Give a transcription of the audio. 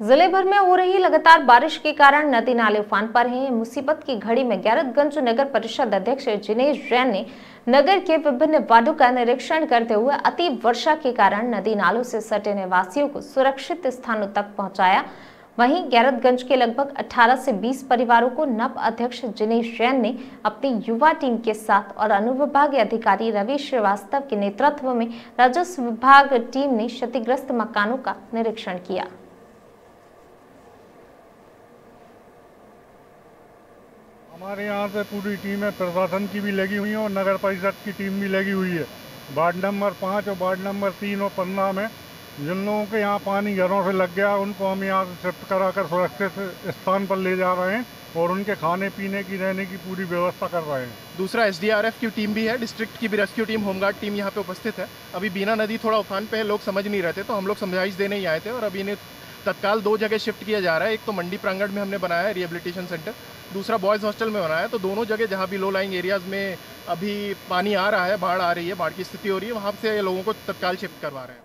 ज़िले भर में हो रही लगातार बारिश के कारण नदी नाले उफान पर हैं। मुसीबत की घड़ी में गैरतगंज नगर परिषद अध्यक्ष जिनेश जैन ने नगर के विभिन्न वार्डो का निरीक्षण करते हुए अति वर्षा के कारण नदी नालों से सटे निवासियों को सुरक्षित स्थानों तक पहुँचाया। वहीं गैरतगंज के लगभग 18 से 20 परिवारों को नव अध्यक्ष जिनेश जैन ने अपनी युवा टीम के साथ और अनुविभागीय अधिकारी रवि श्रीवास्तव के नेतृत्व में राजस्व विभाग टीम ने क्षतिग्रस्त मकानों का निरीक्षण किया। हमारे यहाँ से पूरी टीम है, प्रशासन की भी लगी हुई है और नगर परिषद की टीम भी लगी हुई है। वार्ड नंबर पाँच और वार्ड नंबर तीन और पंद्रह में जिन लोगों के यहाँ पानी घरों से लग गया, उनको हम यहाँ से शिफ्ट कराकर सुरक्षित स्थान पर ले जा रहे हैं और उनके खाने पीने की, रहने की पूरी व्यवस्था कर रहे हैं। दूसरा एसडीआरएफ की टीम भी है, डिस्ट्रिक्ट की भी रेस्क्यू टीम, होमगार्ड टीम यहाँ पे उपस्थित है। अभी बीना नदी थोड़ा उफान पे है, लोग समझ नहीं रहे थे तो हम लोग समझाइश देने ही आए थे और अभी इन्हें तत्काल दो जगह शिफ्ट किया जा रहा है, एक तो मंडी प्रांगण में हमने बनाया है, रिहेबिलिटेशन सेंटर, दूसरा बॉयज़ हॉस्टल में बनाया है। तो दोनों जगह जहाँ भी लो लाइंग एरियाज़ में अभी पानी आ रहा है, बाढ़ आ रही है, बाढ़ की स्थिति हो रही है, वहाँ से लोगों को तत्काल शिफ्ट करवा रहे हैं।